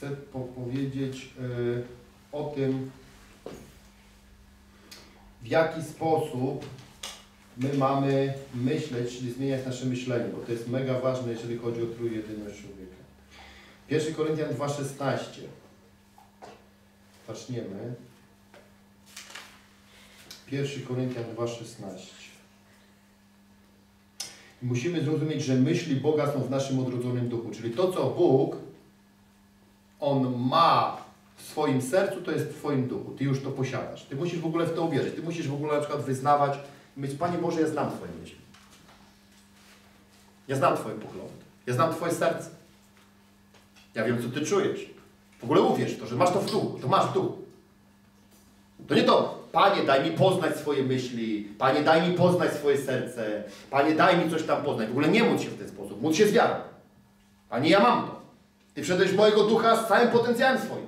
chcę po powiedzieć y, o tym, w jaki sposób my mamy myśleć, czyli zmieniać nasze myślenie, bo to jest mega ważne, jeżeli chodzi o trójjedyność człowieka. 1 Koryntian 2,16 Zaczniemy. 1 Koryntian 2,16 Musimy zrozumieć, że myśli Boga są w naszym odrodzonym duchu, czyli to, co Bóg On ma w swoim sercu, to jest w Twoim duchu. Ty już to posiadasz. Ty musisz w ogóle w to uwierzyć. Ty musisz w ogóle na przykład wyznawać i mówić, Panie Boże, ja znam Twoje myśli. Ja znam Twoje poglądy. Ja znam Twoje serce. Ja wiem, co Ty czujesz. W ogóle uwierz to, że masz to w duchu. To masz w duchu. To nie to, Panie, daj mi poznać swoje myśli. Panie, daj mi poznać swoje serce. Panie, daj mi coś tam poznać. W ogóle nie módl się w ten sposób. Módl się z wiarą. Panie, ja mam to. Ty wszedłeś w mojego ducha z całym potencjałem swoim.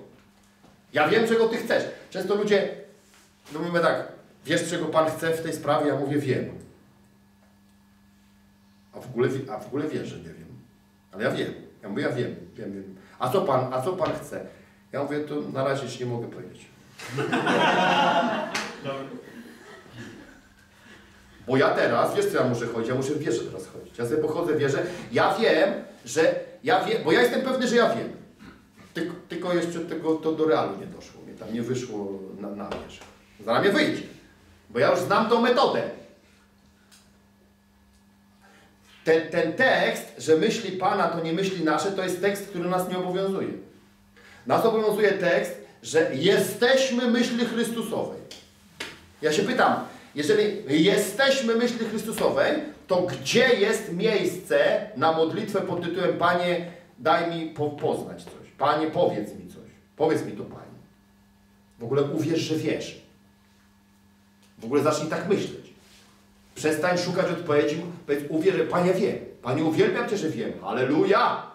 Ja wiem, czego Ty chcesz. Często ludzie, no mówimy tak, wiesz, czego Pan chce w tej sprawie? Ja mówię, wiem. A w ogóle, a w ogóle wiesz, że nie wiem. Ale ja wiem. Ja mówię, ja wiem, wiem, wiem. A co Pan, a co Pan chce? Ja mówię, to na razie Ci nie mogę powiedzieć. Bo ja teraz, wiesz co ja muszę chodzić? Ja muszę w wieżę teraz chodzić. Ja sobie pochodzę wieżę. Ja wiem, że ja wiem, bo ja jestem pewny, że ja wiem. Tylko, tylko jeszcze tego to do realu nie doszło. Mnie tam nie wyszło na, na wierzch. Zaraz mnie wyjdzie. Bo ja już znam tą metodę. Ten, ten tekst, że myśli Pana to nie myśli nasze, to jest tekst, który nas nie obowiązuje. Nas obowiązuje tekst, że jesteśmy myśli Chrystusowej. Ja się pytam, jeżeli jesteśmy myśli Chrystusowej, to gdzie jest miejsce na modlitwę pod tytułem Panie, daj mi po poznać coś. Panie, powiedz mi coś. Powiedz mi to, Panie. W ogóle uwierz, że wiesz. W ogóle zacznij tak myśleć. Przestań szukać odpowiedzi. Powiedz, uwierz, że Panie wie. Panie, uwielbiam Cię, że wiem. Aleluja!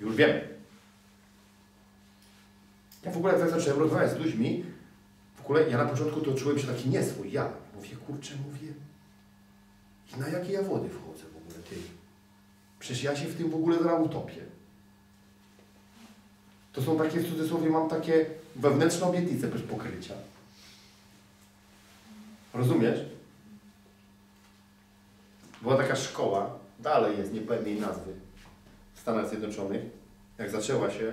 Już wiem. Ja w ogóle jak zacząłem rozmawiać z ludźmi, ogóle ja na początku to czułem się taki nieswój. Ja mówię, kurczę, mówię, i na jakie ja wody wchodzę w ogóle, ty? Przecież ja się w tym w ogóle zaraz utopię. To są takie, w cudzysłowie, mam takie wewnętrzne obietnice bez pokrycia. Rozumiesz? Była taka szkoła, dalej jest, nie powiem jej nazwy, w Stanach Zjednoczonych. Jak zaczęła się,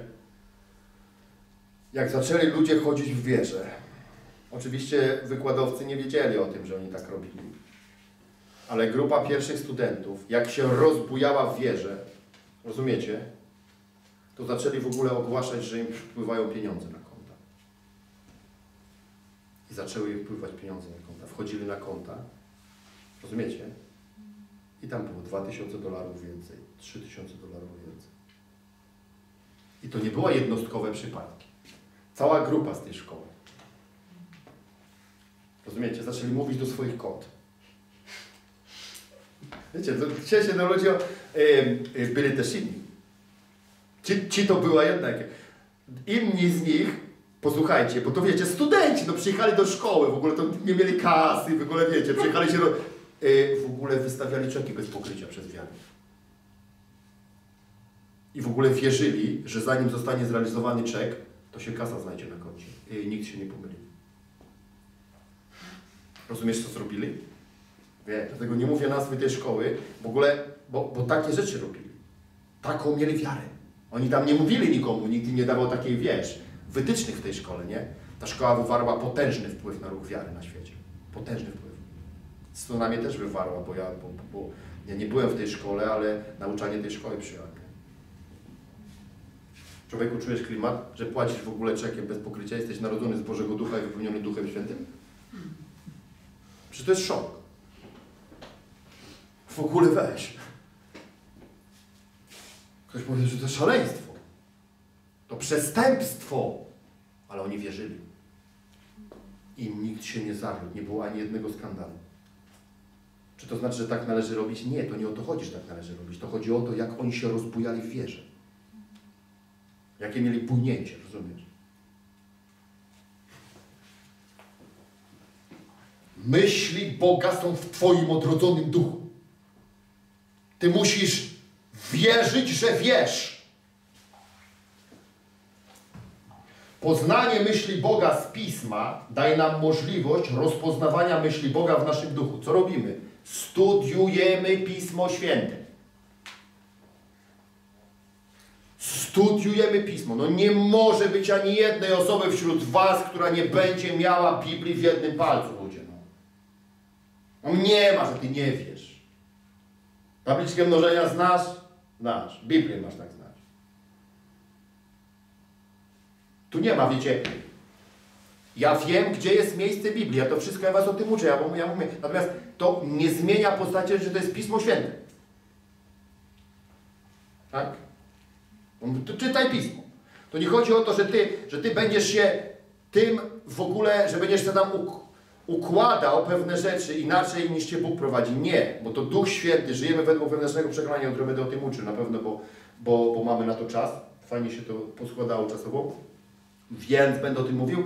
jak zaczęli ludzie chodzić w wieże. Oczywiście wykładowcy nie wiedzieli o tym, że oni tak robili. Ale grupa pierwszych studentów, jak się rozbujała w wieże, rozumiecie, to zaczęli w ogóle ogłaszać, że im wpływają pieniądze na konta. I zaczęły im wpływać pieniądze na konta. Wchodzili na konta, rozumiecie? I tam było 2000 dolarów więcej, 3000 dolarów więcej. I to nie były jednostkowe przypadki. Cała grupa z tej szkoły. Rozumiecie? Zaczęli mówić do swoich kont. Wiecie, dzisiaj się do ludzi byli też inni. Ci, ci to była jednak. Inni z nich, posłuchajcie, bo to wiecie, studenci, no przyjechali do szkoły, w ogóle to nie mieli kasy, w ogóle wiecie, przyjechali się do, yy, w ogóle wystawiali czeki bez pokrycia przez wiarę. I w ogóle wierzyli, że zanim zostanie zrealizowany czek, to się kasa znajdzie na koncie. I nikt się nie pomyli. Rozumiesz, co zrobili? Wie, dlatego nie mówię nazwy tej szkoły, w ogóle, bo, bo takie rzeczy robili. Taką mieli wiarę. Oni tam nie mówili nikomu, nikt im nie dawał takiej, wiesz, wytycznych w tej szkole, nie? Ta szkoła wywarła potężny wpływ na ruch wiary na świecie. Potężny wpływ. Co na mnie też wywarła, bo ja, bo, bo ja nie byłem w tej szkole, ale nauczanie tej szkoły przyjąłem. Człowieku, czujesz klimat, że płacisz w ogóle czekiem bez pokrycia, jesteś narodzony z Bożego Ducha i wypełniony Duchem Świętym? Przecież to jest szok. W ogóle weź. Ktoś powie, że to szaleństwo. To przestępstwo. Ale oni wierzyli. I nikt się nie zawiódł. Nie było ani jednego skandalu. Czy to znaczy, że tak należy robić? Nie, to nie o to chodzi, że tak należy robić. To chodzi o to, jak oni się rozbujali w wierze. Jakie mieli bujnięcie, rozumiesz? Myśli Boga są w Twoim odrodzonym duchu. Ty musisz wierzyć, że wiesz. Poznanie myśli Boga z Pisma daje nam możliwość rozpoznawania myśli Boga w naszym duchu. Co robimy? Studiujemy Pismo Święte. Studiujemy Pismo. No nie może być ani jednej osoby wśród Was, która nie będzie miała Biblii w jednym palcu, No, no nie ma, że Ty nie wiesz. Tabliczkę mnożenia znasz? Znasz. Biblię masz tak znać. Tu nie ma, wiecie, ja wiem, gdzie jest miejsce Biblii, ja to wszystko ja was o tym uczę, ja, ja mówię, natomiast to nie zmienia postaci, że to jest Pismo Święte. Tak? To czytaj Pismo. To nie chodzi o to, że ty, że ty będziesz się tym w ogóle, że będziesz się tam układał pewne rzeczy inaczej niż Cię Bóg prowadzi. Nie, bo to Duch Święty, żyjemy według wewnętrznego przekonania, jutro będę o tym uczył na pewno, bo, bo, bo mamy na to czas. Fajnie się to poskładało czasowo. Więc będę o tym mówił,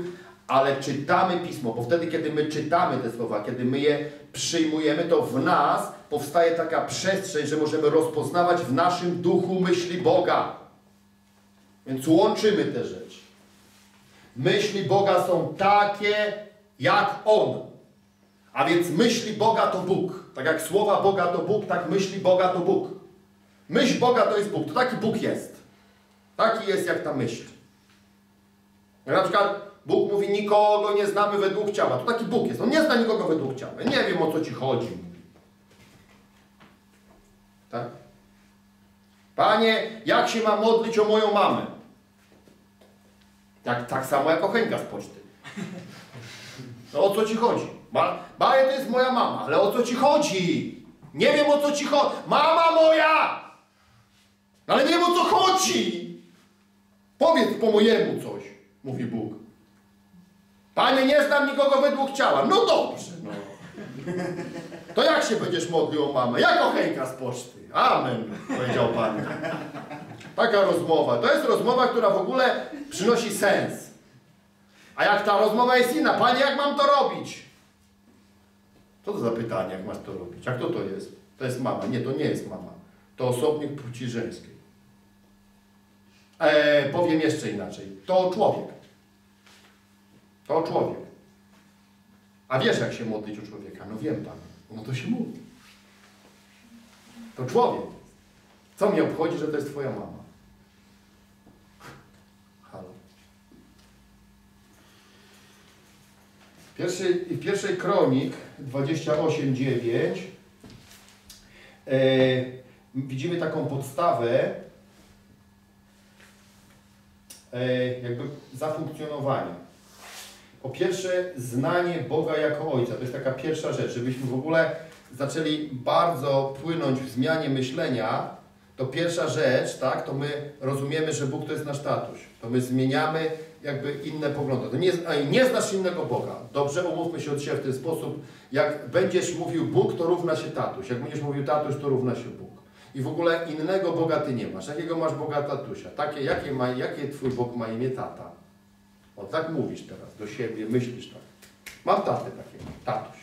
ale czytamy Pismo, bo wtedy, kiedy my czytamy te słowa, kiedy my je przyjmujemy, to w nas powstaje taka przestrzeń, że możemy rozpoznawać w naszym duchu myśli Boga. Więc łączymy te rzeczy. Myśli Boga są takie, jak On. A więc myśli Boga to Bóg. Tak jak słowa Boga to Bóg, tak myśli Boga to Bóg. Myśl Boga to jest Bóg. To taki Bóg jest. Taki jest jak ta myśl. Na przykład Bóg mówi, nikogo nie znamy według ciała. To taki Bóg jest. On nie zna nikogo według ciała. Nie wiem, o co ci chodzi. Tak? Panie, jak się mam modlić o moją mamę? Tak, tak samo jak o Henka z poczty. No o co ci chodzi? Baje to jest moja mama, ale o co ci chodzi? Nie wiem o co ci chodzi. Mama moja! Ale nie wiem o co chodzi! Powiedz po mojemu coś, mówi Bóg. Panie, nie znam nikogo według ciała. No dobrze, no. To jak się będziesz modlił o mamę? Jak o hejka z poczty? Amen, powiedział Pan. Taka rozmowa. To jest rozmowa, która w ogóle przynosi sens. A jak ta rozmowa jest inna, Panie, jak mam to robić? Co to za pytanie, jak masz to robić? Jak to to jest? To jest mama. Nie, to nie jest mama. To osobnik płci żeńskiej. E, powiem jeszcze inaczej. To człowiek. To człowiek. A wiesz, jak się modlić o człowieka? No wiem, Pan. No to się mówi. To człowiek. Co mnie obchodzi, że to jest Twoja mama? Pierwszy, w pierwszej kronik 28.9 e, widzimy taką podstawę e, jakby zafunkcjonowania. Po pierwsze, znanie Boga jako Ojca. To jest taka pierwsza rzecz, żebyśmy w ogóle zaczęli bardzo płynąć w zmianie myślenia, to pierwsza rzecz, tak, to my rozumiemy, że Bóg to jest nasz tatuś. To my zmieniamy jakby inne poglądy. Nie, nie znasz innego Boga. Dobrze, umówmy się od siebie w ten sposób. Jak będziesz mówił Bóg, to równa się tatuś. Jak będziesz mówił tatuś, to równa się Bóg. I w ogóle innego Boga ty nie masz. Jakiego masz Boga tatusia? Takie, jakie, ma, jakie twój Bóg ma imię tata? O, tak mówisz teraz do siebie, myślisz tak. Mam tatę takiego, tatuś.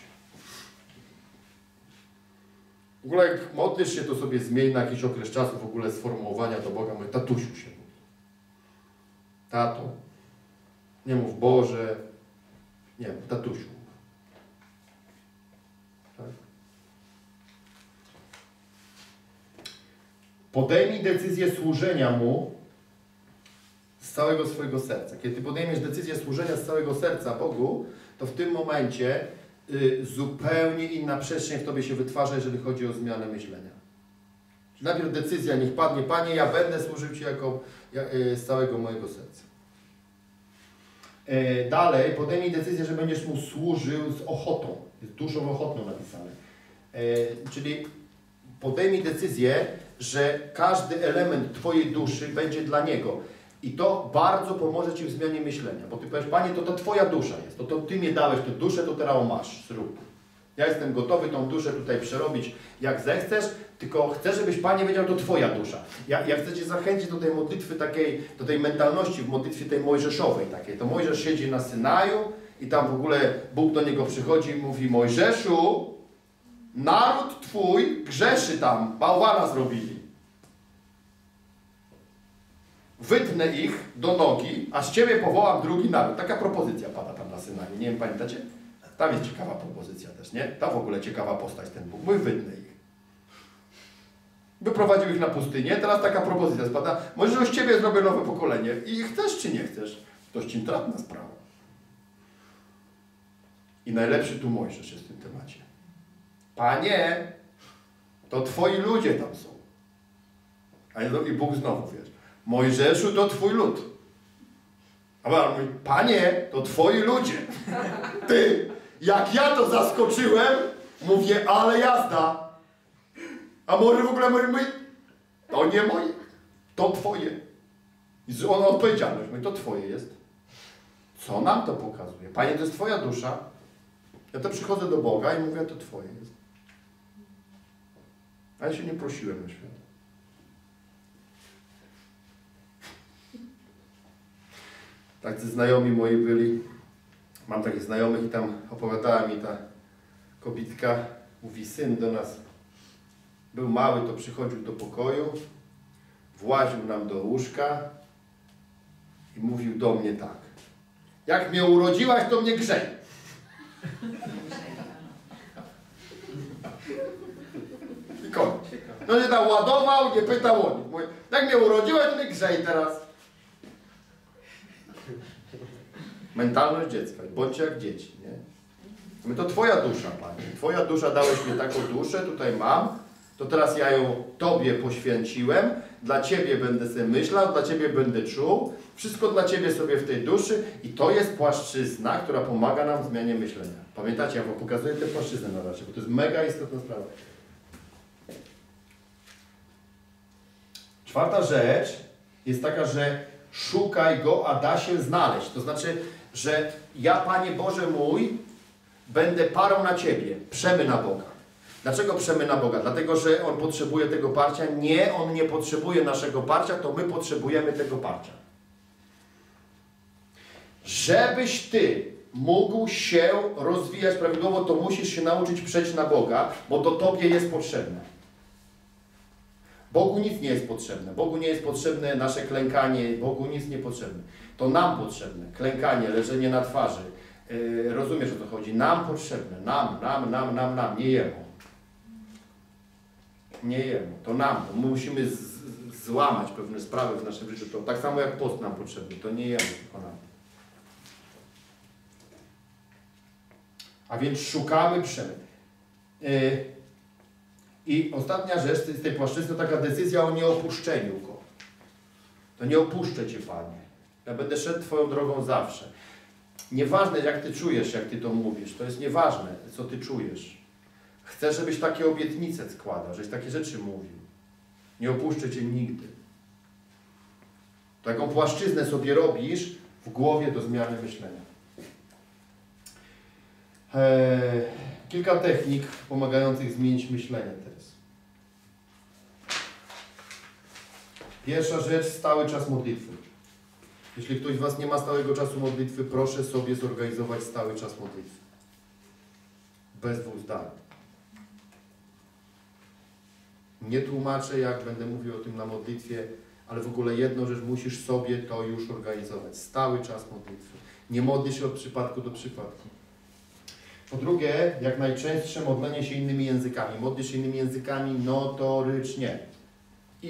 W ogóle jak modlisz się, to sobie zmień na jakiś okres czasu w ogóle sformułowania do Boga. Mówię, tatusiu się mówi. Tato, nie mów Boże, nie mów tatusiu. Tak? Podejmij decyzję służenia Mu z całego swojego serca. Kiedy podejmiesz decyzję służenia z całego serca Bogu, to w tym momencie y, zupełnie inna przestrzeń w Tobie się wytwarza, jeżeli chodzi o zmianę myślenia. Najpierw decyzja niech padnie, Panie, ja będę służył Ci jako, ja, y, z całego mojego serca. E, dalej podejmij decyzję, że będziesz mu służył z ochotą. Jest dużo ochotną napisane. E, czyli podejmij decyzję, że każdy element Twojej duszy będzie dla Niego. I to bardzo pomoże Ci w zmianie myślenia. Bo Ty powiesz, Panie, to to Twoja dusza jest. To, to Ty mi dałeś tę duszę, to teraz masz, zrób. Ja jestem gotowy tą duszę tutaj przerobić jak zechcesz, tylko chcę, żebyś Panie wiedział, to Twoja dusza. Ja, ja chcę Cię zachęcić do tej modlitwy takiej, do tej mentalności w modlitwie tej mojżeszowej takiej. To Mojżesz siedzi na Synaju i tam w ogóle Bóg do niego przychodzi i mówi Mojżeszu, naród Twój grzeszy tam, bałwana zrobili. wytnę ich do nogi, a z ciebie powołam drugi naród. Taka propozycja pada tam na Synaju. Nie wiem, pamiętacie? Tam jest ciekawa propozycja też, nie? Ta w ogóle ciekawa postać ten Bóg. Mój wytnę ich. Wyprowadził ich na pustynię, teraz taka propozycja spada. Może z ciebie zrobię nowe pokolenie. I chcesz czy nie chcesz? Dość intratna sprawa. I najlepszy tu Mojżesz jest w tym temacie. Panie, to twoi ludzie tam są. A i Bóg znowu, wiesz, Mojżeszu to twój lud. A Pan mówi, panie, to twoi ludzie. Ty, jak ja to zaskoczyłem, mówię, ale jazda. A może w ogóle mówi, to nie moje, to twoje. I on odpowiedzialność, mówi, to twoje jest. Co nam to pokazuje? Panie, to jest twoja dusza. Ja to przychodzę do Boga i mówię, to twoje jest. A ja się nie prosiłem na świat. Tak, znajomi moi byli, mam takich znajomych i tam opowiadała mi ta kobitka, mówi syn do nas, był mały, to przychodził do pokoju, właził nam do łóżka i mówił do mnie tak, jak mnie urodziłaś, to mnie grzej. I koniec. No nie tam ładował, nie pytał o. Mówi, jak mnie urodziłaś, to mnie grzej teraz. Mentalność dziecka. Bądźcie jak dzieci, nie? My to Twoja dusza, Panie. Twoja dusza dałeś mi taką duszę, tutaj mam, to teraz ja ją Tobie poświęciłem, dla Ciebie będę sobie myślał, dla Ciebie będę czuł, wszystko dla Ciebie sobie w tej duszy i to jest płaszczyzna, która pomaga nam w zmianie myślenia. Pamiętacie, ja Wam pokazuję tę płaszczyznę na razie, bo to jest mega istotna sprawa. Czwarta rzecz jest taka, że szukaj Go, a da się znaleźć. To znaczy, że ja, Panie Boże mój, będę parą na Ciebie, przemy na Boga. Dlaczego przemy na Boga? Dlatego, że On potrzebuje tego parcia? Nie, On nie potrzebuje naszego parcia, to my potrzebujemy tego parcia. Żebyś Ty mógł się rozwijać prawidłowo, to musisz się nauczyć przejść na Boga, bo to Tobie jest potrzebne. Bogu nic nie jest potrzebne. Bogu nie jest potrzebne nasze klękanie, Bogu nic nie potrzebne. To nam potrzebne. Klękanie, leżenie na twarzy. Yy, rozumiesz o co chodzi? Nam potrzebne. Nam, nam, nam, nam, nam. Nie jemu. Nie jemu. To nam. My musimy złamać pewne sprawy w naszym życiu. To tak samo jak post nam potrzebny. To nie jemu, tylko nam. A więc szukamy przemysłu. Yy, I ostatnia rzecz z tej płaszczyzny taka decyzja o nieopuszczeniu Go. To nie opuszczę Cię, Panie. Ja będę szedł Twoją drogą zawsze. Nieważne, jak Ty czujesz, jak Ty to mówisz. To jest nieważne, co Ty czujesz. Chcę, żebyś takie obietnice składał, żebyś takie rzeczy mówił. Nie opuszczę Cię nigdy. Taką płaszczyznę sobie robisz w głowie do zmiany myślenia. Eee, kilka technik pomagających zmienić myślenie teraz. Pierwsza rzecz, stały czas modlitwy. Jeśli ktoś z Was nie ma stałego czasu modlitwy, proszę sobie zorganizować stały czas modlitwy. Bez dwóch zdań. Nie tłumaczę, jak będę mówił o tym na modlitwie, ale w ogóle jedną rzecz, musisz sobie to już organizować. Stały czas modlitwy. Nie modli się od przypadku do przypadku. Po drugie, jak najczęstsze modlenie się innymi językami. Modlisz się innymi językami notorycznie.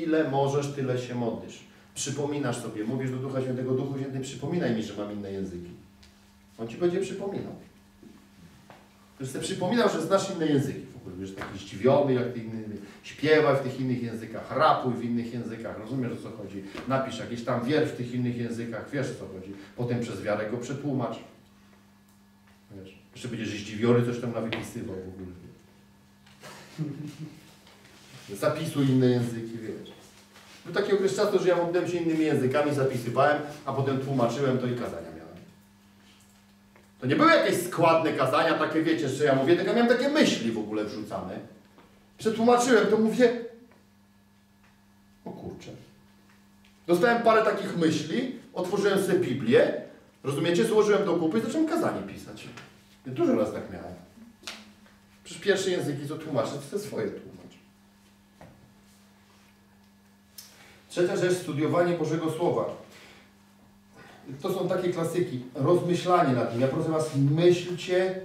Ile możesz, tyle się modlisz. Przypominasz sobie, mówisz do Ducha Świętego, Duchu Święty, przypominaj mi, że mam inne języki. On Ci będzie przypominał. Że sobie przypominał, że znasz inne języki. W ogóle będziesz taki zdziwiony, jak ty inny, śpiewaj w tych innych językach, rapuj w innych językach, rozumiesz o co chodzi. Napisz jakiś tam wiersz w tych innych językach, wiesz o co chodzi. Potem przez wiarę go przetłumacz. Wiesz. Jeszcze będziesz zdziwiony, coś tam nawypisywał w ogóle. Zapisuj inne języki, wiesz. Był taki okres czasu, że ja modliłem się innymi językami, zapisywałem, a potem tłumaczyłem to i kazania miałem. To nie były jakieś składne kazania, takie wiecie, że ja mówię, tylko miałem takie myśli w ogóle wrzucane. Przetłumaczyłem, to mówię, o kurczę. Dostałem parę takich myśli, otworzyłem sobie Biblię, rozumiecie, złożyłem do kupy i zacząłem kazanie pisać. Ja dużo raz tak miałem. Przecież pierwsze języki, co tłumaczę, to te swoje tłumacz. Trzecia rzecz, studiowanie Bożego Słowa. To są takie klasyki. Rozmyślanie nad nim. Ja proszę Was, myślcie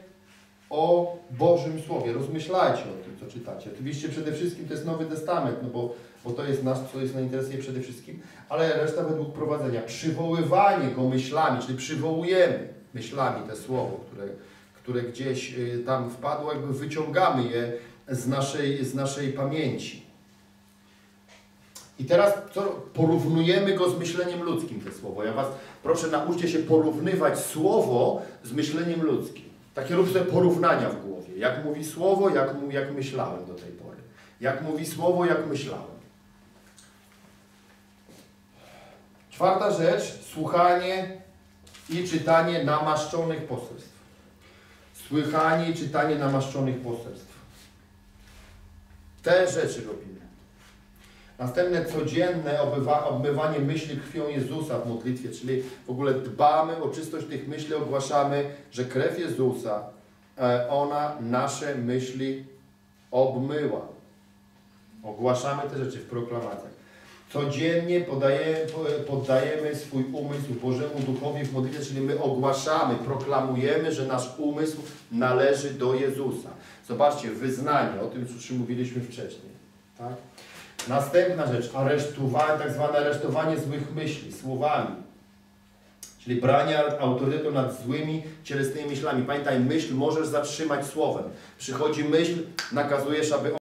o Bożym Słowie. Rozmyślajcie o tym, co czytacie. Oczywiście przede wszystkim to jest Nowy Testament, no bo, bo to jest nas, co jest na interesuje przede wszystkim, ale reszta według prowadzenia. Przywoływanie go myślami, czyli przywołujemy myślami te słowo, które, które gdzieś y, tam wpadło, jakby wyciągamy je z naszej, z naszej pamięci. I teraz co? Porównujemy go z myśleniem ludzkim, te słowo. Ja Was proszę, nauczcie się porównywać słowo z myśleniem ludzkim. Takie sobie porównania w głowie. Jak mówi słowo, jak, jak myślałem do tej pory. Jak mówi słowo, jak myślałem. Czwarta rzecz, słuchanie i czytanie namaszczonych poselstw. Słychanie i czytanie namaszczonych poselstw. Te rzeczy robimy. Następne codzienne obywa, obmywanie myśli krwią Jezusa w modlitwie, czyli w ogóle dbamy o czystość tych myśli, ogłaszamy, że krew Jezusa, e, ona nasze myśli obmyła. Ogłaszamy te rzeczy w proklamacjach. Codziennie podaje, poddajemy swój umysł Bożemu Duchowi w modlitwie, czyli my ogłaszamy, proklamujemy, że nasz umysł należy do Jezusa. Zobaczcie, wyznanie, o tym, czym mówiliśmy wcześniej. Tak? Następna rzecz, aresztowanie, tak zwane aresztowanie złych myśli, słowami. Czyli branie autorytetu nad złymi, cielesnymi myślami. Pamiętaj, myśl możesz zatrzymać słowem. Przychodzi myśl, nakazujesz, aby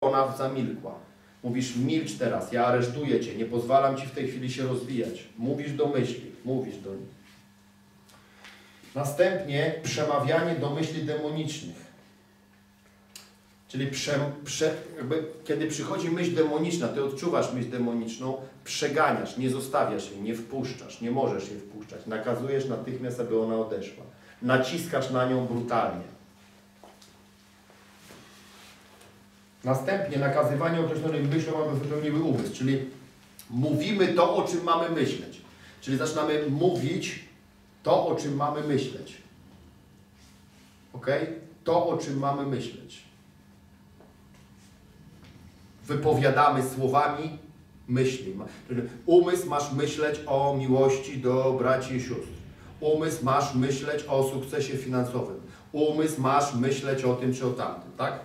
ona zamilkła. Mówisz, milcz teraz, ja aresztuję Cię, nie pozwalam Ci w tej chwili się rozwijać. Mówisz do myśli, mówisz do nich. Następnie przemawianie do myśli demonicznych. Czyli prze, prze, kiedy przychodzi myśl demoniczna, ty odczuwasz myśl demoniczną, przeganiasz, nie zostawiasz jej, nie wpuszczasz, nie możesz jej wpuszczać. Nakazujesz natychmiast, aby ona odeszła. Naciskasz na nią brutalnie. Następnie nakazywanie określonym myślom, aby wypełniły umysł, czyli mówimy to, o czym mamy myśleć. Czyli zaczynamy mówić to, o czym mamy myśleć. Ok? To, o czym mamy myśleć wypowiadamy słowami myśli. Umysł masz myśleć o miłości do braci i sióstr. Umysł masz myśleć o sukcesie finansowym. Umysł masz myśleć o tym czy o tamtym, tak?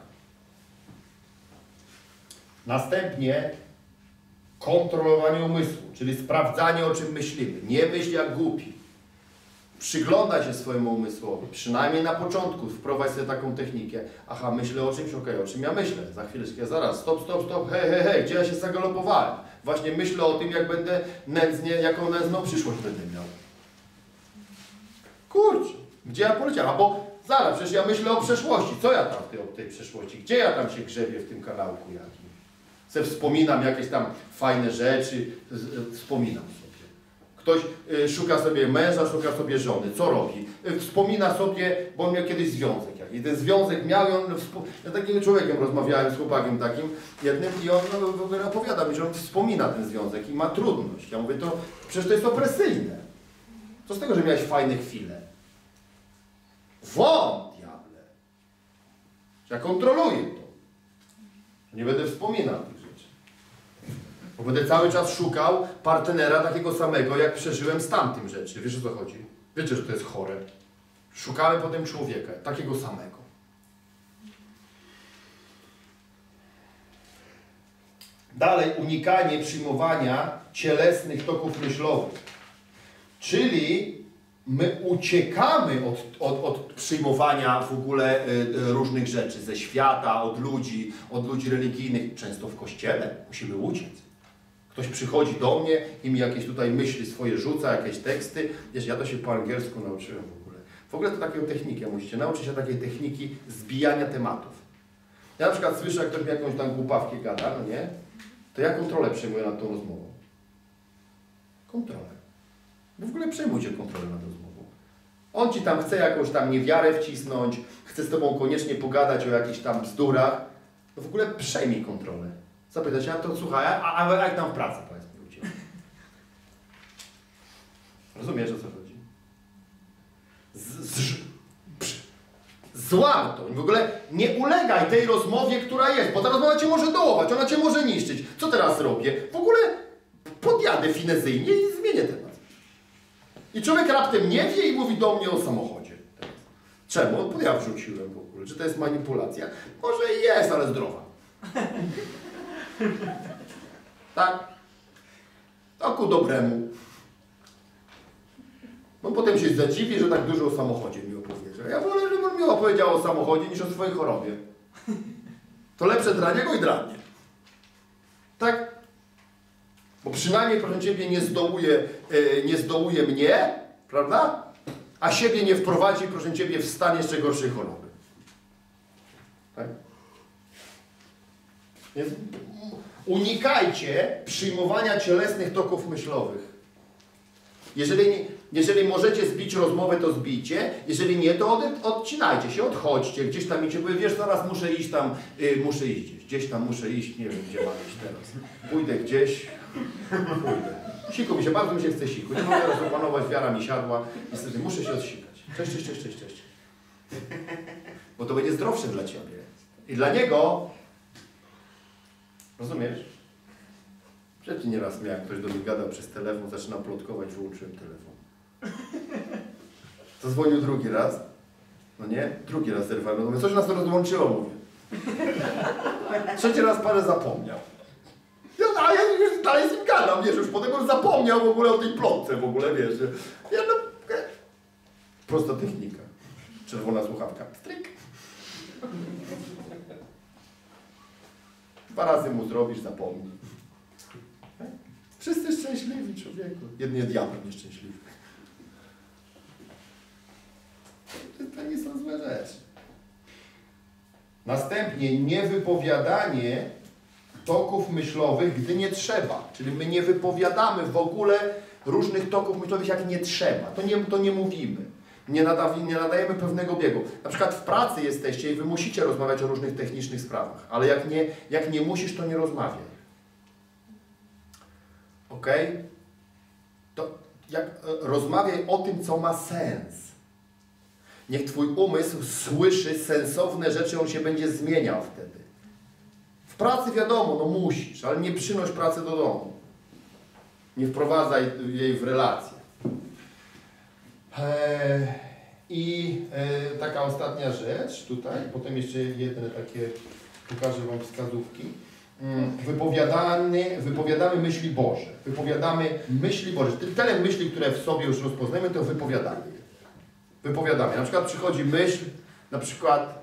Następnie kontrolowanie umysłu, czyli sprawdzanie o czym myślimy. Nie myśl jak głupi. Przyglądaj się swojemu umysłowi, przynajmniej na początku wprowadź sobie taką technikę. Aha, myślę o czymś, okej, okay, o czym ja myślę? Za chwileczkę, zaraz, stop, stop, stop, hej, hej, hej, gdzie ja się zagalopowałem? Właśnie myślę o tym, jak będę nędznie, jaką nędzną przyszłość będę miał. Kurczę, gdzie ja poleciałem? Albo zaraz, przecież ja myślę o przeszłości. Co ja tam w tej, o tej przeszłości? Gdzie ja tam się grzebię w tym kanałku jakim? Se wspominam jakieś tam fajne rzeczy, wspominam Ktoś y, szuka sobie męża, szuka sobie żony. Co robi? Y, wspomina sobie, bo on miał kiedyś związek jakiś. Ten związek miał i on... Ja takim człowiekiem rozmawiałem, z chłopakiem takim jednym i on no, w ogóle opowiada mi, że on wspomina ten związek i ma trudność. Ja mówię, to przecież to jest opresyjne. Co z tego, że miałeś fajne chwile? Wąt, diable. Ja kontroluję to. Nie będę wspominał bo będę cały czas szukał partnera takiego samego, jak przeżyłem z tamtym rzeczy. Wiesz o co chodzi? Wiecie, że to jest chore. Szukałem potem człowieka, takiego samego. Dalej, unikanie przyjmowania cielesnych toków myślowych. Czyli my uciekamy od, od, od przyjmowania w ogóle y, y, różnych rzeczy ze świata, od ludzi, od ludzi religijnych, często w kościele. Musimy uciec. Ktoś przychodzi do mnie i mi jakieś tutaj myśli swoje rzuca, jakieś teksty. Wiesz, ja to się po angielsku nauczyłem w ogóle. W ogóle to taką technikę musicie nauczyć się takiej techniki zbijania tematów. Ja na przykład słyszę, jak ktoś mi jakąś tam głupawkę gada, no nie? To ja kontrolę przejmuję nad tą rozmową. Kontrolę. W ogóle przejmujcie kontrolę nad rozmową. On ci tam chce jakąś tam niewiarę wcisnąć, chce z tobą koniecznie pogadać o jakichś tam bzdurach. No w ogóle przejmij kontrolę. Zapytać, a to słuchaj, a, a, jak tam w pracy, powiedz mi u Ciebie? Rozumiesz, o co chodzi? Z, z, złam to. W ogóle nie ulegaj tej rozmowie, która jest, bo ta rozmowa Cię może dołować, ona Cię może niszczyć. Co teraz robię? W ogóle podjadę finezyjnie i zmienię temat. I człowiek raptem nie wie i mówi do mnie o samochodzie. Czemu? Bo ja wrzuciłem w ogóle. Czy to jest manipulacja? Może jest, ale zdrowa. tak? To ku dobremu. No potem się zadziwi, że tak dużo o samochodzie mi opowiedział. Ja wolę, żeby on mi opowiedział o samochodzie niż o swojej chorobie. To lepsze dla niego i dla mnie. Tak? Bo przynajmniej, proszę Ciebie, nie zdołuje, e, nie zdołuje mnie, prawda? A siebie nie wprowadzi, proszę Ciebie, w stan jeszcze gorszej choroby. Tak? Więc unikajcie przyjmowania cielesnych toków myślowych. Jeżeli, jeżeli możecie zbić rozmowę, to zbijcie. Jeżeli nie, to od, odcinajcie się, odchodźcie. Gdzieś tam idzie, bo wiesz, zaraz muszę iść tam, y, muszę iść gdzieś. Gdzieś tam muszę iść, nie wiem, gdzie mam iść teraz. Pójdę gdzieś, pójdę. Siku mi się, bardzo mi się chce siku. Nie mogę teraz opanować, wiara mi siadła. Niestety muszę się odsikać. Cześć, cześć, cześć, cześć, cześć. Bo to będzie zdrowsze dla Ciebie. I dla niego, rozumiesz? Przecież nieraz miałem, ktoś do mnie gadał przez telefon, zaczynam plotkować, wyłączyłem telefon. Zadzwonił drugi raz. No nie? Drugi raz zerwałem. Mówię, coś nas rozłączyło, mówię. Trzeci raz parę zapomniał. Ja, a ja już dalej z nim gadam, wiesz, już potem on zapomniał w ogóle o tej plotce w ogóle, wiesz. Ja no... Prosta technika. Czerwona słuchawka. Stryk. Dwa razy mu zrobisz, zapomnij. Wszyscy szczęśliwi, człowieku. Jedynie diabeł nieszczęśliwy. To nie są złe rzeczy. Następnie niewypowiadanie toków myślowych, gdy nie trzeba. Czyli my nie wypowiadamy w ogóle różnych toków myślowych, jak nie trzeba. To nie, to nie mówimy. Nie, nadawi, nie nadajemy pewnego biegu. Na przykład w pracy jesteście i wy musicie rozmawiać o różnych technicznych sprawach, ale jak nie, jak nie musisz, to nie rozmawiaj. Ok? To jak e, rozmawiaj o tym, co ma sens. Niech Twój umysł słyszy sensowne rzeczy, on się będzie zmieniał wtedy. W pracy wiadomo, no musisz, ale nie przynoś pracy do domu. Nie wprowadzaj jej w relacje. Eee, I e, taka ostatnia rzecz tutaj, potem jeszcze jedne takie, pokażę Wam wskazówki. Mm, Wypowiadamy, wypowiadamy myśli Boże. Wypowiadamy myśli Boże. Ty- Tyle myśli, które w sobie już rozpoznajemy, to wypowiadamy. Wypowiadamy. Na przykład przychodzi myśl, na przykład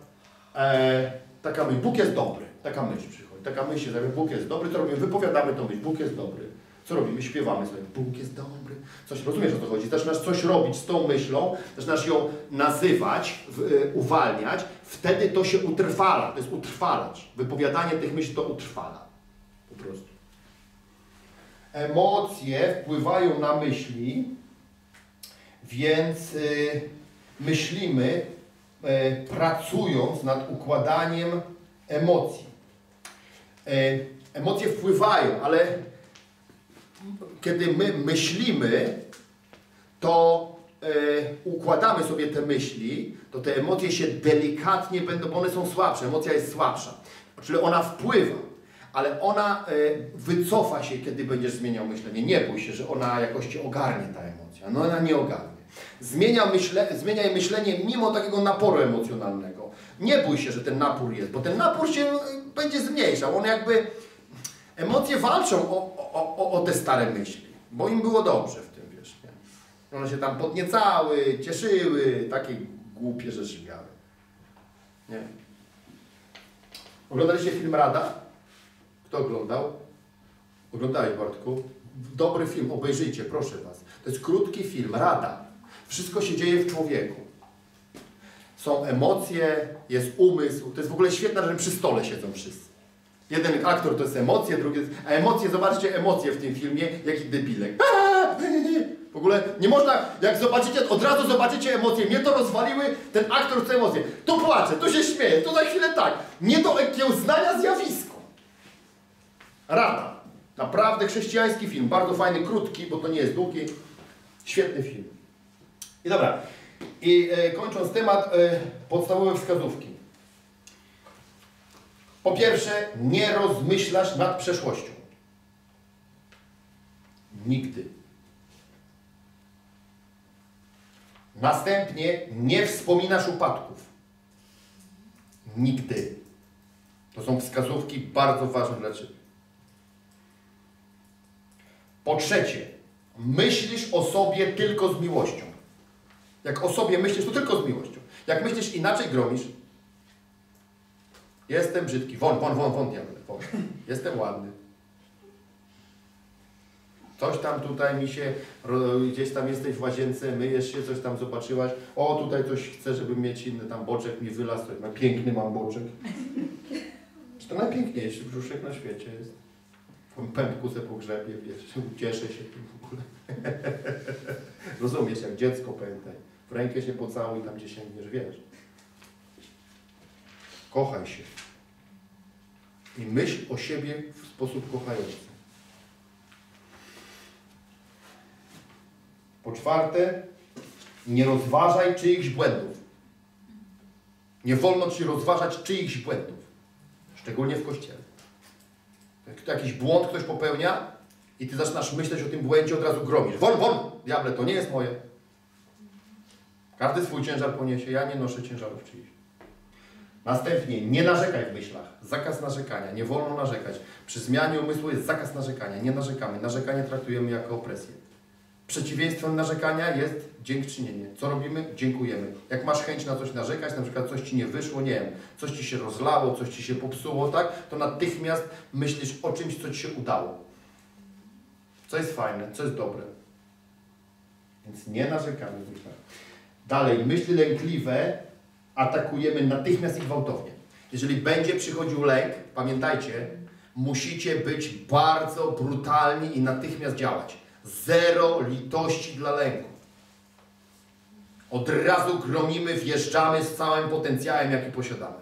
e, taka myśl, Bóg jest dobry. Taka myśl przychodzi. Taka myśl zajmie, Bóg jest dobry. Co robimy? Wypowiadamy tą myśl, Bóg jest dobry. Co robimy? Śpiewamy sobie, Bóg jest dobry. Coś, rozumiesz o co chodzi? Zaczynasz coś robić z tą myślą, zaczynasz ją nazywać, e, uwalniać, wtedy to się utrwala. To jest utrwalacz. Wypowiadanie tych myśli to utrwala. Po prostu. Emocje wpływają na myśli, więc y, myślimy, y, pracując nad układaniem emocji. Y, emocje wpływają, ale kiedy my myślimy, to y, układamy sobie te myśli, to te emocje się delikatnie będą, bo one są słabsze, emocja jest słabsza. Czyli ona wpływa, ale ona y, wycofa się, kiedy będziesz zmieniał myślenie. Nie bój się, że ona jakoś cię ogarnie, ta emocja. No ona nie ogarnie. Zmienia myśle, zmieniaj myślenie mimo takiego naporu emocjonalnego. Nie bój się, że ten napór jest, bo ten napór się y, będzie zmniejszał. On jakby... Emocje walczą o, o, o, o te stare myśli, bo im było dobrze w tym, wiesz, nie? One się tam podniecały, cieszyły, takie głupie rzeczy miały. Nie? Oglądaliście film Rada? Kto oglądał? Oglądałeś, Bartku? Dobry film, obejrzyjcie, proszę Was. To jest krótki film, Rada. Wszystko się dzieje w człowieku. Są emocje, jest umysł. To jest w ogóle świetne, że przy stole siedzą wszyscy. Jeden aktor to jest emocje, drugi jest... A emocje, zobaczcie emocje w tym filmie, jaki debilek. W ogóle nie można, jak zobaczycie, od razu zobaczycie emocje. Mnie to rozwaliły, ten aktor chce emocje. Tu płacze, tu się śmieje, tu za chwilę tak. Nie do okiełznania zjawisko. Rada. Naprawdę chrześcijański film. Bardzo fajny, krótki, bo to nie jest długi. Świetny film. I dobra. I e, kończąc temat, e, podstawowe wskazówki. Po pierwsze, nie rozmyślasz nad przeszłością. Nigdy. Następnie nie wspominasz upadków. Nigdy. To są wskazówki bardzo ważne dla Ciebie. Po trzecie, myślisz o sobie tylko z miłością. Jak o sobie myślisz, to tylko z miłością. Jak myślisz inaczej, gromisz. Jestem brzydki. Won, won, won, won, diable. Won. Jestem ładny. Coś tam tutaj mi się, gdzieś tam jesteś w łazience, myjesz się, coś tam zobaczyłaś. O, tutaj coś chcę, żeby mieć inny tam boczek mi wylazł. No, piękny mam boczek. Czy to najpiękniejszy brzuszek na świecie jest? Pępku se pogrzebie, wiesz, cieszę się tym w ogóle. Rozumiesz, jak dziecko pamiętaj. W rękę się pocałuj, tam gdzie sięgniesz, wiesz. Kochaj się. I myśl o siebie w sposób kochający. Po czwarte, nie rozważaj czyichś błędów. Nie wolno Ci rozważać czyichś błędów. Szczególnie w Kościele. Jak jakiś błąd ktoś popełnia i Ty zaczynasz myśleć o tym błędzie, od razu gromisz. Won, won! Diable, to nie jest moje. Każdy swój ciężar poniesie. Ja nie noszę ciężarów czyichś. Następnie, nie narzekaj w myślach. Zakaz narzekania. Nie wolno narzekać. Przy zmianie umysłu jest zakaz narzekania. Nie narzekamy. Narzekanie traktujemy jako opresję. Przeciwieństwem narzekania jest dziękczynienie. Co robimy? Dziękujemy. Jak masz chęć na coś narzekać, na przykład coś Ci nie wyszło, nie wiem, coś Ci się rozlało, coś Ci się popsuło, tak? To natychmiast myślisz o czymś, co Ci się udało. Co jest fajne, co jest dobre. Więc nie narzekamy. Dalej, myśli lękliwe atakujemy natychmiast i gwałtownie. Jeżeli będzie przychodził lęk, pamiętajcie, musicie być bardzo brutalni i natychmiast działać. Zero litości dla lęku. Od razu gromimy, wjeżdżamy z całym potencjałem, jaki posiadamy.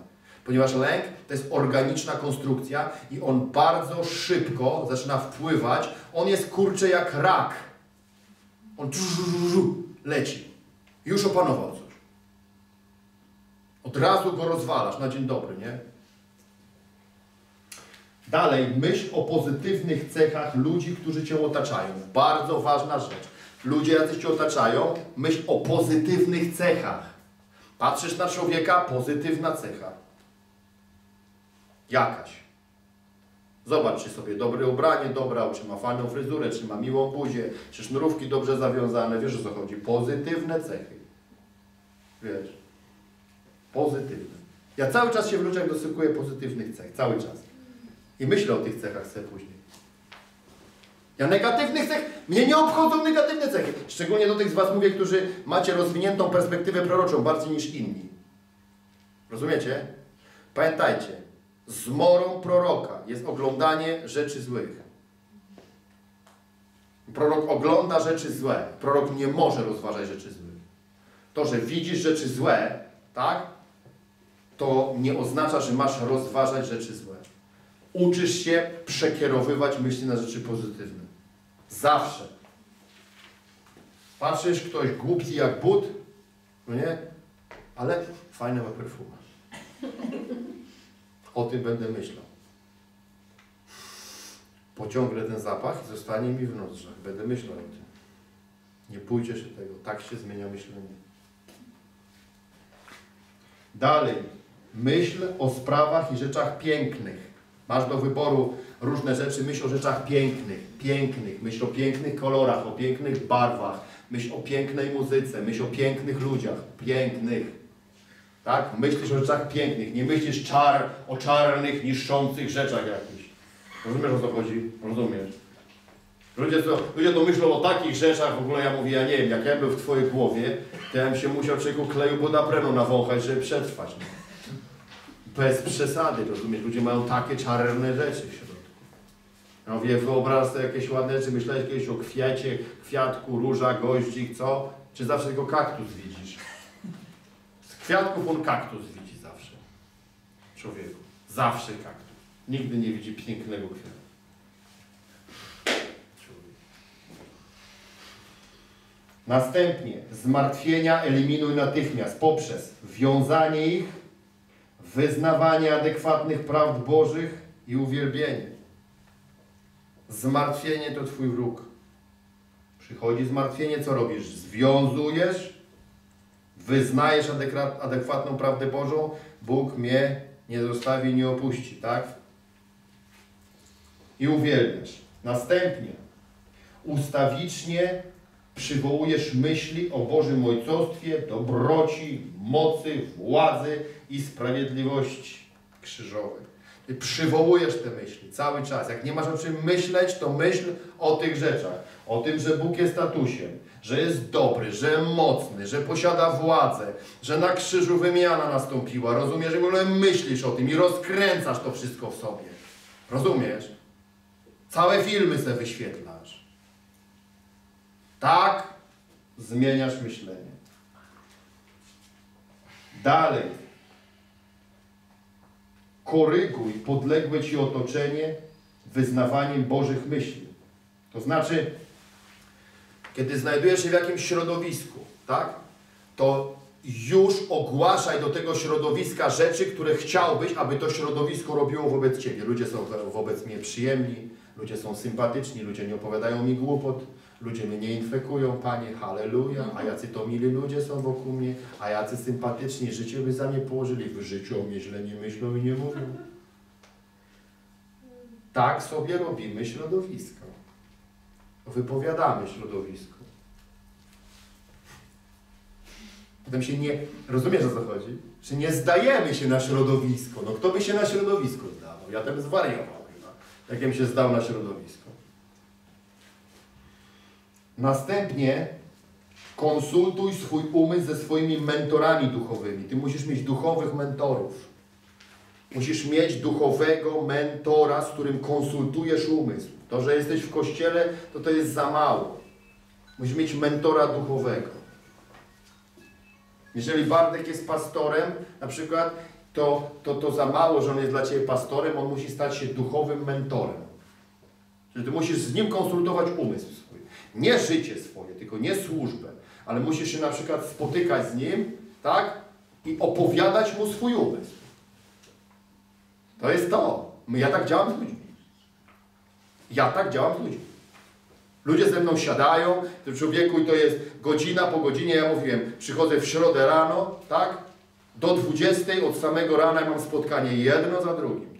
Ponieważ lęk to jest organiczna konstrukcja i on bardzo szybko zaczyna wpływać. On jest kurcze jak rak. On leci. Już opanował. Od razu go rozwalasz na dzień dobry, nie? Dalej, myśl o pozytywnych cechach ludzi, którzy Cię otaczają. Bardzo ważna rzecz. Ludzie, jacy Cię otaczają, myśl o pozytywnych cechach. Patrzysz na człowieka, pozytywna cecha. Jakaś. Zobacz, czy sobie dobre ubranie dobrał, czy ma fajną fryzurę, czy ma miłą buzię, czy sznurówki dobrze zawiązane. Wiesz o co chodzi? Pozytywne cechy. Wiesz? Pozytywne. Ja cały czas się w ludziach dosypuję pozytywnych cech. Cały czas. I myślę o tych cechach sobie później. Ja negatywnych cech, mnie nie obchodzą negatywne cechy. Szczególnie do tych z Was mówię, którzy macie rozwiniętą perspektywę proroczą bardziej niż inni. Rozumiecie? Pamiętajcie, zmorą proroka jest oglądanie rzeczy złych. Prorok ogląda rzeczy złe. Prorok nie może rozważać rzeczy złych. To, że widzisz rzeczy złe, tak? To nie oznacza, że masz rozważać rzeczy złe uczysz się przekierowywać myśli na rzeczy pozytywne. Zawsze. Patrzysz, ktoś głupi jak but, no nie? Ale fajna ma perfuma. O tym będę myślał. Pociągnę ten zapach i zostanie mi w nozdrzach. Będę myślał o tym. Nie pójdzie się tego. Tak się zmienia myślenie. Dalej. Myśl o sprawach i rzeczach pięknych. Masz do wyboru różne rzeczy, myśl o rzeczach pięknych, pięknych, myśl o pięknych kolorach, o pięknych barwach, myśl o pięknej muzyce, myśl o pięknych ludziach, pięknych. Tak? Myślisz o rzeczach pięknych, nie myślisz czar, o czarnych, niszczących rzeczach jakichś. Rozumiesz o co chodzi? Rozumiesz. Ludzie to, ludzie to myślą o takich rzeczach, w ogóle ja mówię, ja nie wiem, jak ja bym w Twojej głowie, to ja bym się musiał człowieku kleju budaprenu nawąchać, żeby przetrwać. Bez przesady, rozumiesz? Ludzie mają takie czarne rzeczy w środku. Ja mówię, wyobraź sobie jakieś ładne rzeczy, myślałeś kiedyś o kwiacie, kwiatku, róża, goździk, co? Czy zawsze tylko kaktus widzisz? Z kwiatków on kaktus widzi zawsze. Człowieku. Zawsze kaktus. Nigdy nie widzi pięknego kwiatu. Następnie zmartwienia eliminuj natychmiast poprzez wiązanie ich wyznawanie adekwatnych prawd Bożych i uwielbienie. Zmartwienie to Twój wróg. Przychodzi zmartwienie, co robisz? Związujesz, wyznajesz adekwa- adekwatną prawdę Bożą, Bóg mnie nie zostawi, nie opuści, tak? I uwielbiasz. Następnie ustawicznie przywołujesz myśli o Bożym Ojcostwie, dobroci, mocy, władzy i sprawiedliwości krzyżowej. Ty przywołujesz te myśli cały czas. Jak nie masz o czym myśleć, to myśl o tych rzeczach. O tym, że Bóg jest tatusiem, że jest dobry, że mocny, że posiada władzę, że na krzyżu wymiana nastąpiła. Rozumiesz? że w ogóle myślisz o tym i rozkręcasz to wszystko w sobie. Rozumiesz? Całe filmy sobie wyświetlasz. Tak zmieniasz myślenie. Dalej. Koryguj podległe Ci otoczenie wyznawaniem Bożych myśli. To znaczy, kiedy znajdujesz się w jakimś środowisku, tak? To już ogłaszaj do tego środowiska rzeczy, które chciałbyś, aby to środowisko robiło wobec Ciebie. Ludzie są wobec mnie przyjemni, ludzie są sympatyczni, ludzie nie opowiadają mi głupot, ludzie mnie nie infekują, Panie, halleluja, a jacy to mili ludzie są wokół mnie, a jacy sympatyczni, życie by za mnie położyli, w życiu o mnie źle nie myślą i nie mówią. Tak sobie robimy środowisko. Wypowiadamy środowisko. Potem się nie, rozumiesz o co chodzi? Że nie zdajemy się na środowisko. No kto by się na środowisko zdawał? Ja tam zwariował chyba, jakiem się zdał na środowisko. Następnie konsultuj swój umysł ze swoimi mentorami duchowymi. Ty musisz mieć duchowych mentorów. Musisz mieć duchowego mentora, z którym konsultujesz umysł. To, że jesteś w kościele, to to jest za mało. Musisz mieć mentora duchowego. Jeżeli Bartek jest pastorem, na przykład, to, to, to za mało, że on jest dla Ciebie pastorem, on musi stać się duchowym mentorem. Czyli Ty musisz z nim konsultować umysł. Nie życie swoje, tylko nie służbę, ale musisz się na przykład spotykać z nim, tak? I opowiadać mu swój umysł. To jest to. Ja tak działam z ludźmi. Ja tak działam z ludźmi. Ludzie ze mną siadają, w człowieku i to jest godzina po godzinie, ja mówiłem, przychodzę w środę rano, tak? Do 20 od samego rana mam spotkanie jedno za drugim?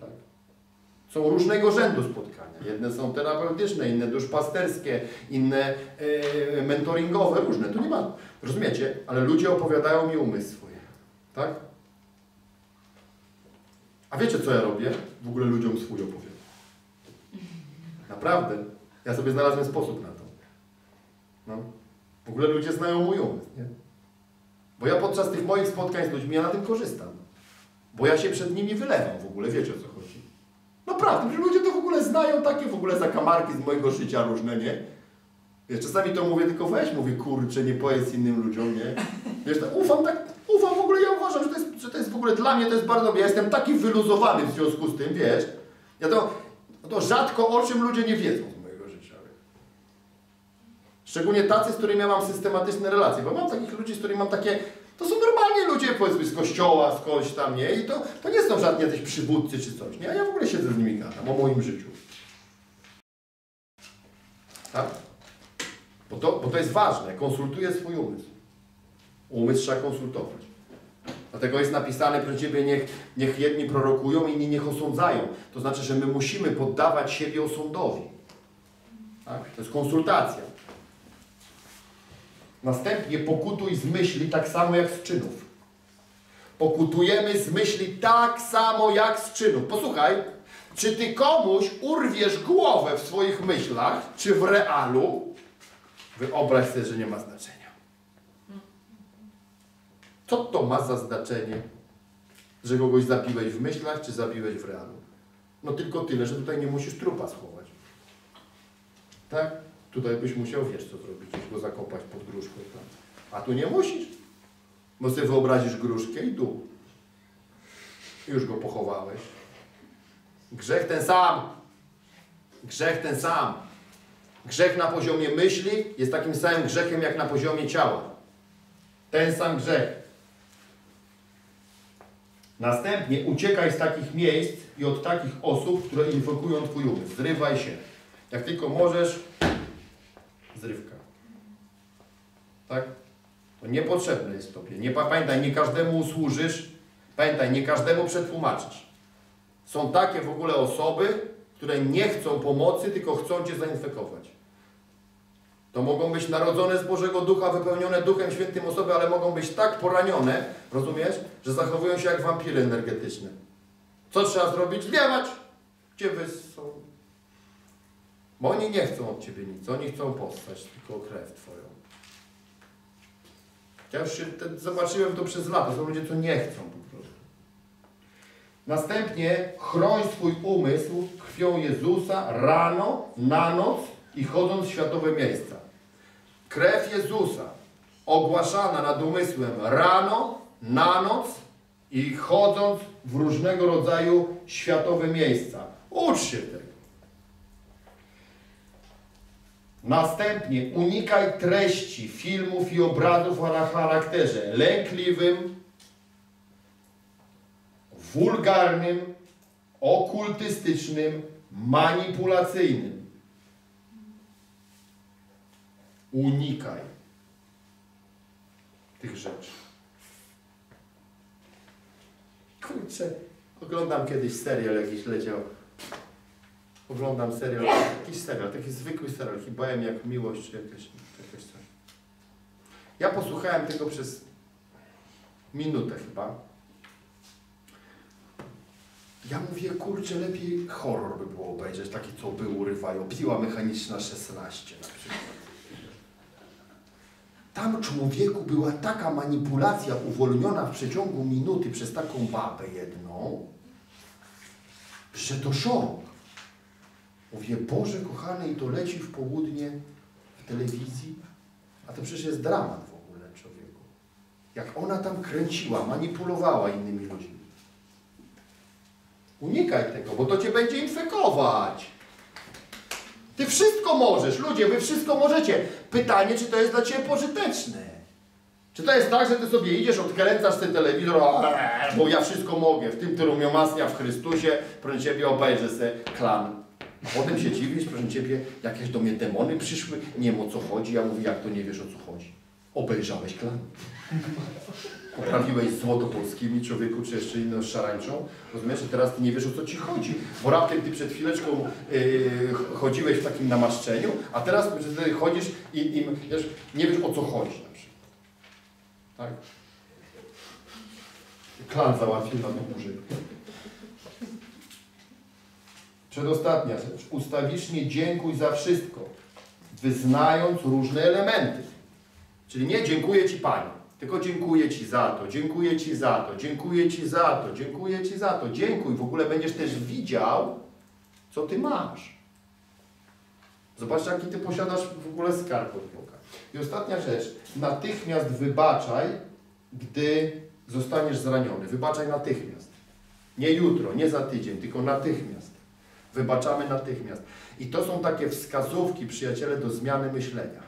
Są różnego rzędu spotkania. Jedne są terapeutyczne, inne duszpasterskie, inne e, mentoringowe, różne. To nie ma, rozumiecie? Ale ludzie opowiadają mi umysł swój, tak? A wiecie co ja robię? W ogóle ludziom swój opowiadam. Naprawdę. Ja sobie znalazłem sposób na to. No. W ogóle ludzie znają mój umysł, nie? Bo ja podczas tych moich spotkań z ludźmi, ja na tym korzystam. Bo ja się przed nimi wylewam w ogóle, wiecie co. Naprawdę, że ludzie to w ogóle znają takie w ogóle zakamarki z mojego życia różne, nie? Wiesz, czasami to mówię tylko weź, mówię, kurczę, nie powiedz innym ludziom, nie? Wiesz, ufam tak, ufam w ogóle, ja uważam, że to, jest, że to jest w ogóle dla mnie to jest bardzo, ja jestem taki wyluzowany w związku z tym, wiesz? Ja to, to rzadko o czym ludzie nie wiedzą z mojego życia. Szczególnie tacy, z którymi ja mam systematyczne relacje, bo mam takich ludzi, z którymi mam takie, to są normalnie ludzie, powiedzmy, z kościoła, skądś tam, nie? I to, to nie są żadni jacyś przywódcy czy coś, nie? A ja w ogóle siedzę z nimi gadam o moim życiu. Tak? Bo to, bo to jest ważne. Konsultuję swój umysł. Umysł trzeba konsultować. Dlatego jest napisane pro Ciebie, niech, niech jedni prorokują, inni niech osądzają. To znaczy, że my musimy poddawać siebie osądowi. Tak? To jest konsultacja. Następnie pokutuj z myśli tak samo jak z czynów. Pokutujemy z myśli tak samo jak z czynów. Posłuchaj, czy ty komuś urwiesz głowę w swoich myślach, czy w realu, wyobraź sobie, że nie ma znaczenia. Co to ma za znaczenie, że kogoś zabiłeś w myślach, czy zabiłeś w realu? No tylko tyle, że tutaj nie musisz trupa schować. Tak? Tutaj byś musiał, wiesz co zrobić, gdzieś go zakopać pod gruszką. A tu nie musisz. Bo sobie wyobrazisz gruszkę i dół. Już go pochowałeś. Grzech ten sam. Grzech ten sam. Grzech na poziomie myśli jest takim samym grzechem jak na poziomie ciała. Ten sam grzech. Następnie uciekaj z takich miejsc i od takich osób, które infokują Twój umysł. Zrywaj się. Jak tylko możesz, zrywka. Tak? To niepotrzebne jest Tobie. Nie, pa- pamiętaj, nie każdemu usłużysz. Pamiętaj, nie każdemu przetłumaczysz. Są takie w ogóle osoby, które nie chcą pomocy, tylko chcą Cię zainfekować. To mogą być narodzone z Bożego Ducha, wypełnione Duchem Świętym osoby, ale mogą być tak poranione, rozumiesz, że zachowują się jak wampiry energetyczne. Co trzeba zrobić? Zbierać! Gdzie wy są? Bo oni nie chcą od Ciebie nic, oni chcą postać, tylko krew Twoją. Ja już się te, zobaczyłem to przez lata, są ludzie, co nie chcą po prostu. Następnie chroń swój umysł krwią Jezusa rano, na noc i chodząc w światowe miejsca. Krew Jezusa ogłaszana nad umysłem rano, na noc i chodząc w różnego rodzaju światowe miejsca. Ucz się tego. Następnie unikaj treści filmów i obrazów o charakterze lękliwym, wulgarnym, okultystycznym, manipulacyjnym. Unikaj tych rzeczy. Kurczę, oglądam kiedyś serial jakiś leciał. Oglądam serial, jakiś serial, taki zwykły serial, chyba jak miłość czy jakieś, jakieś coś. Ja posłuchałem tego przez minutę chyba. Ja mówię, kurczę, lepiej horror by było obejrzeć, taki co był, urywają. Piła mechaniczna 16 na przykład. Tam człowieku była taka manipulacja uwolniona w przeciągu minuty przez taką babę jedną, że to szok. Mówię, Boże kochany, i to leci w południe w telewizji, a to przecież jest dramat w ogóle człowieku. Jak ona tam kręciła, manipulowała innymi ludźmi. Unikaj tego, bo to cię będzie infekować. Ty wszystko możesz, ludzie, wy wszystko możecie. Pytanie, czy to jest dla ciebie pożyteczne. Czy to jest tak, że ty sobie idziesz, odkręcasz ten telewizor, "Eee, bo ja wszystko mogę, w tym, który masnia w Chrystusie, proszę ciebie obejrzę se klan. A potem się dziwisz, proszę ciebie, jakieś do mnie demony przyszły, nie wiem o co chodzi. Ja mówię, jak to nie wiesz o co chodzi? Obejrzałeś klan. Poprawiłeś złoto polskimi człowieku, czy jeszcze inną szarańczą. Rozumiesz, że teraz ty nie wiesz o co ci chodzi. Bo raptem ty przed chwileczką yy, chodziłeś w takim namaszczeniu, a teraz ty chodzisz i, i wiesz, nie wiesz o co chodzi na przykład. Tak? Klan załatwił na tą użytek. Przedostatnia rzecz. Ustawicznie dziękuj za wszystko, wyznając różne elementy. Czyli nie dziękuję Ci Panie, tylko dziękuję Ci za to, dziękuję Ci za to, dziękuję Ci za to, dziękuję Ci za to, dziękuj. W ogóle będziesz też widział, co Ty masz. Zobacz, jaki Ty posiadasz w ogóle skarb od Boga. I ostatnia rzecz. Natychmiast wybaczaj, gdy zostaniesz zraniony. Wybaczaj natychmiast. Nie jutro, nie za tydzień, tylko natychmiast. Wybaczamy natychmiast. I to są takie wskazówki, przyjaciele, do zmiany myślenia.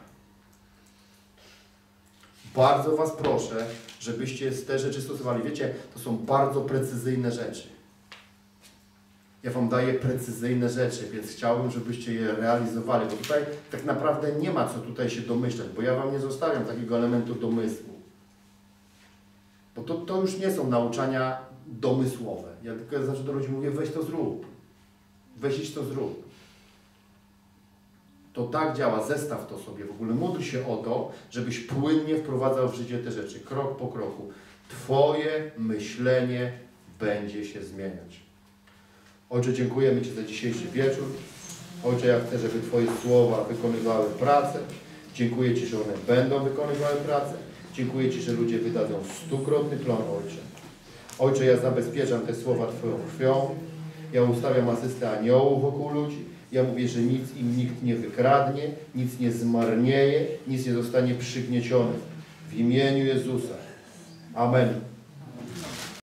Bardzo Was proszę, żebyście te rzeczy stosowali. Wiecie, to są bardzo precyzyjne rzeczy. Ja Wam daję precyzyjne rzeczy, więc chciałbym, żebyście je realizowali, bo tutaj tak naprawdę nie ma co tutaj się domyślać, bo ja Wam nie zostawiam takiego elementu domysłu. Bo to, to już nie są nauczania domysłowe. Ja tylko znaczy do ludzi mówię, weź to zrób. Weź idź to zrób. To tak działa, zestaw to sobie. W ogóle módl się o to, żebyś płynnie wprowadzał w życie te rzeczy, krok po kroku. Twoje myślenie będzie się zmieniać. Ojcze, dziękujemy Ci za dzisiejszy wieczór. Ojcze, ja chcę, żeby Twoje słowa wykonywały pracę. Dziękuję Ci, że one będą wykonywały pracę. Dziękuję Ci, że ludzie wydadzą stukrotny plon, Ojcze. Ojcze, ja zabezpieczam te słowa Twoją krwią. Ja ustawiam asystę aniołów wokół ludzi. Ja mówię, że nic im nikt nie wykradnie, nic nie zmarnieje, nic nie zostanie przygniecione. W imieniu Jezusa. Amen.